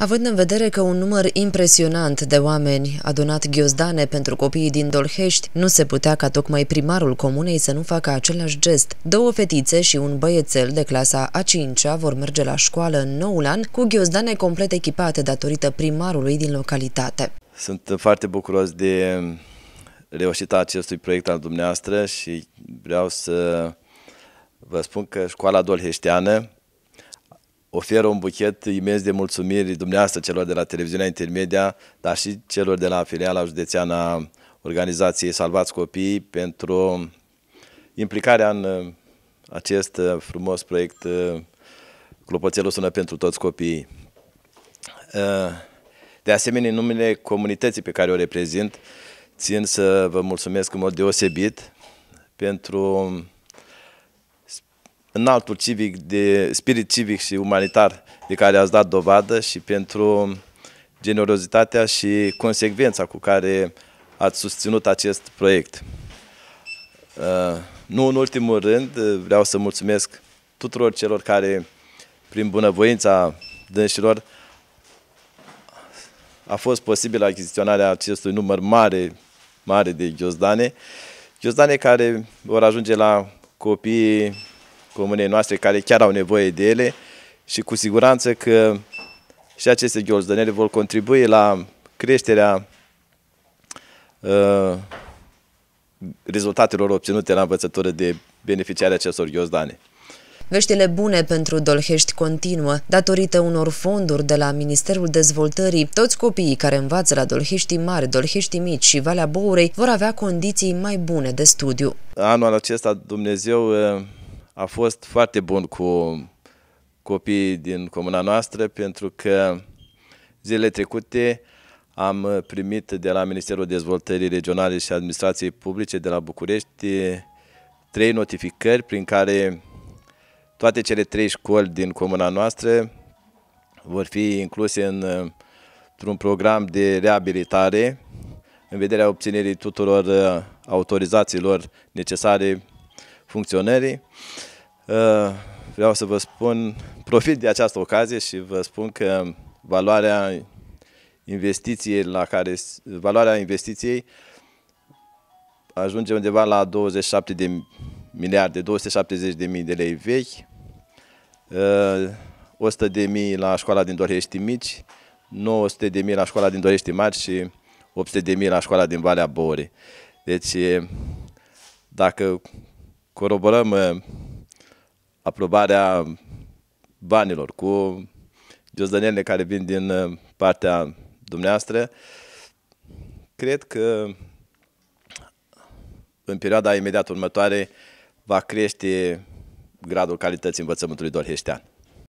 Având în vedere că un număr impresionant de oameni a donat ghiozdane pentru copiii din Dolhești, nu se putea ca tocmai primarul comunei să nu facă același gest. Două fetițe și un băiețel de clasa a 5-a vor merge la școală în noul an cu ghiozdane complet echipate datorită primarului din localitate. Sunt foarte bucuros de reușita acestui proiect al dumneavoastră și vreau să vă spun că școala dolheșteană oferă un buchet imens de mulțumiri dumneavoastră celor de la televiziunea intermedia, dar și celor de la filiala județeană a organizației Salvați Copii pentru implicarea în uh, acest uh, frumos proiect uh, Clopoțelul sună pentru toți copiii. De asemenea, în numele comunității pe care o reprezint, țin să vă mulțumesc în mod deosebit pentru înaltul civic, de spirit civic și umanitar de care ați dat dovadă și pentru generozitatea și consecvența cu care ați susținut acest proiect. Uh, nu în ultimul rând, vreau să mulțumesc tuturor celor care, prin bunăvoința dânșilor, a fost posibil achiziționarea acestui număr mare, mare de ghiozdane, ghiozdane care vor ajunge la copiii comunei noastre care chiar au nevoie de ele și cu siguranță că și aceste ghiolzdănele vor contribui la creșterea uh, rezultatelor obținute la învățătură de beneficiarea acestor ghiozdane. Veștile bune pentru Dolhești continuă. Datorită unor fonduri de la Ministerul Dezvoltării, toți copiii care învață la Dolhești Mari, Dolhești Mici și Valea Bourei vor avea condiții mai bune de studiu. Anul acesta Dumnezeu uh, a fost foarte bun cu copiii din comuna noastră pentru că zilele trecute am primit de la Ministerul Dezvoltării Regionale și Administrației Publice de la București trei notificări prin care toate cele trei școli din comuna noastră vor fi incluse în, într-un program de reabilitare în vederea obținerii tuturor autorizațiilor necesare funcționării. Uh, vreau să vă spun, profit de această ocazie și vă spun că valoarea investiției la care valoarea investiției ajunge undeva la 27 de miliarde, 270 de mii de lei vechi, 100 uh, de mii la școala din Dorești Mici, 900 de mii la școala din Dorești Mari și 800 de mii la școala din Valea Bore. Deci, dacă coroborăm aprobarea banilor cu giozdănele care vin din uh, partea dumneavoastră, cred că în perioada imediat următoare va crește gradul calității învățământului dorheștean.